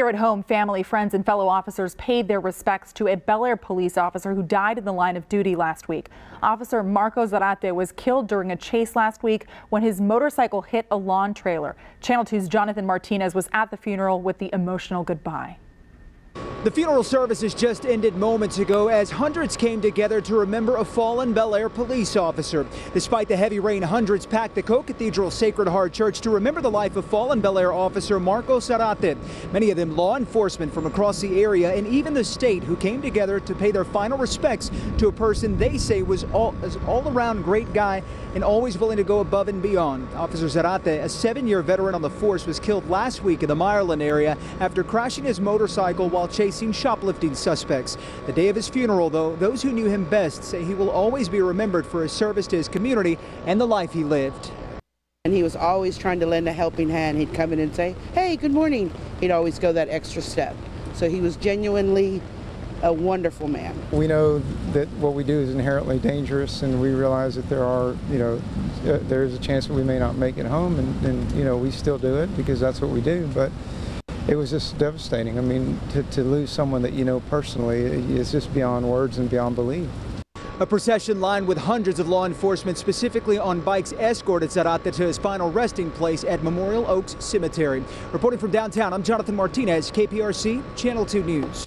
Here at home, family, friends, and fellow officers paid their respects to a Bellaire police officer who died in the line of duty last week. Officer Marco Zarate was killed during a chase last week when his motorcycle hit a lawn trailer. Channel 2's Jonathan Martinez was at the funeral with the emotional goodbye. The funeral services just ended moments ago as hundreds came together to remember a fallen Bellaire police officer. Despite the heavy rain, hundreds packed the Co-Cathedral Sacred Heart Church to remember the life of fallen Bellaire officer Marco Zarate. Many of them law enforcement from across the area and even the state who came together to pay their final respects to a person they say was all, all around great guy and always willing to go above and beyond. Officer Zarate, a seven-year veteran on the force, was killed last week in the Meyerland area after crashing his motorcycle while chasing shoplifting suspects. The day of his funeral, though, those who knew him best say he will always be remembered for his service to his community and the life he lived. And he was always trying to lend a helping hand. He'd come in and say, hey, good morning. He'd always go that extra step. So he was genuinely a wonderful man. We know that what we do is inherently dangerous, and we realize that there are, you know, uh, there's a chance that we may not make it home, and, and, you know, we still do it because that's what we do. But it was just devastating. I mean, to, to lose someone that you know personally is just beyond words and beyond belief. A procession lined with hundreds of law enforcement, specifically on bikes, escorted Zarate to his final resting place at Memorial Oaks Cemetery. Reporting from downtown, I'm Jonathan Martinez, KPRC, Channel 2 News.